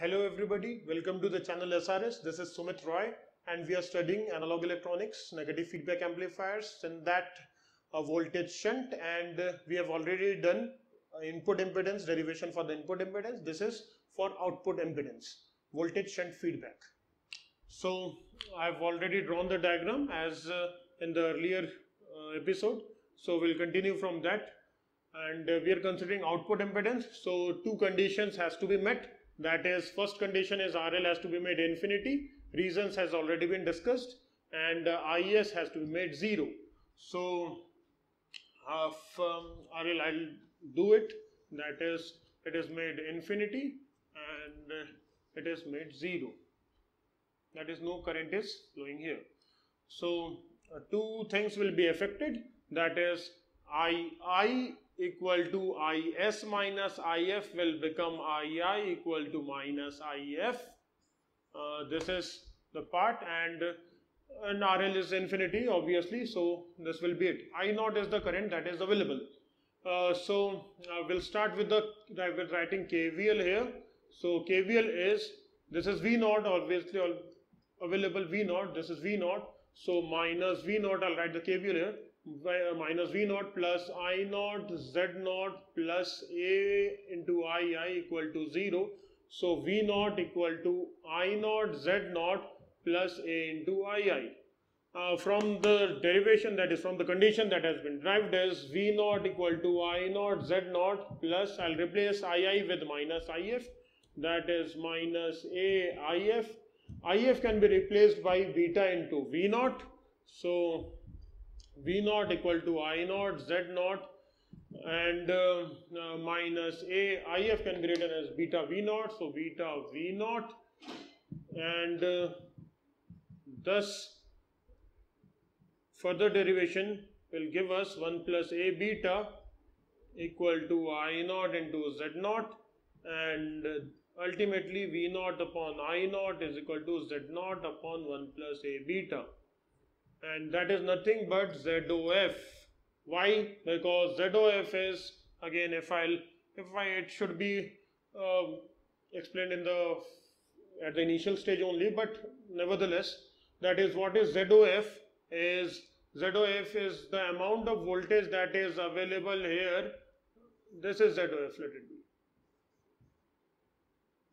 Hello everybody, welcome to the channel SRS. This is Sumit Roy and we are studying analog electronics, negative feedback amplifiers and that a voltage shunt and uh, we have already done uh, input impedance derivation for the input impedance. This is for output impedance, voltage shunt feedback. So I've already drawn the diagram as uh, in the earlier uh, episode. So we'll continue from that and uh, we are considering output impedance. So two conditions has to be met that is first condition is RL has to be made infinity. Reasons has already been discussed. And uh, IS has to be made 0 so uh, um, RL I'll do it. That is it is made infinity and uh, it is made 0 that is no current is flowing here. So uh, two things will be affected. That is I I equal to Is minus If will become Ii equal to minus If. Uh, this is the part and, and RL is infinity obviously so this will be it. I naught is the current that is available. Uh, so uh, we'll start with the with writing KVL here. So KVL is this is V naught obviously available V naught this is V naught so minus V naught I'll write the KVL here minus v naught plus i naught z naught plus a into i i equal to 0 so v naught equal to i naught z naught plus a into i i. Uh, from the derivation that is from the condition that has been derived is v naught equal to i naught z naught plus I'll replace ii with minus if that is minus a if if can be replaced by beta into v naught. So V naught equal to I naught, Z naught and uh, uh, minus A, IF can be written as beta V naught, so beta V naught and uh, thus further derivation will give us 1 plus A beta equal to I naught into Z naught and ultimately V naught upon I naught is equal to Z naught upon 1 plus A beta and that is nothing but ZOF. Why? Because ZOF is again if I'll if I it should be uh, explained in the at the initial stage only, but nevertheless that is what is ZOF is ZOF is the amount of voltage that is available here. This is ZOF, let it be.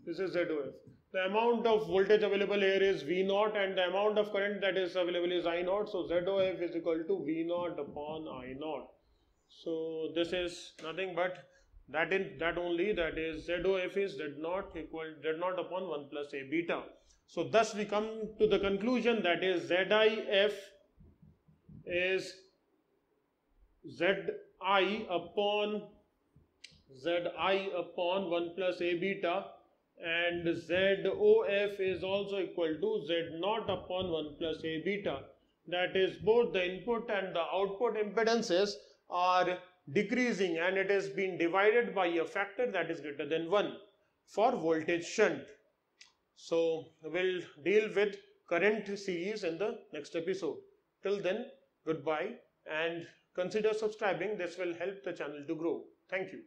This is Z2F. the amount of voltage available here is V naught and the amount of current that is available is I naught. So ZOF is equal to V naught upon I naught. So this is nothing but that in that only that is ZOF is Z naught equal Z naught upon 1 plus A beta. So thus we come to the conclusion that is ZIF is ZI upon ZI upon 1 plus A beta and ZOF is also equal to Z naught upon 1 plus A beta. That is both the input and the output impedances are decreasing and it has been divided by a factor that is greater than 1 for voltage shunt. So we'll deal with current series in the next episode. Till then, goodbye and consider subscribing. This will help the channel to grow. Thank you.